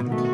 Bye.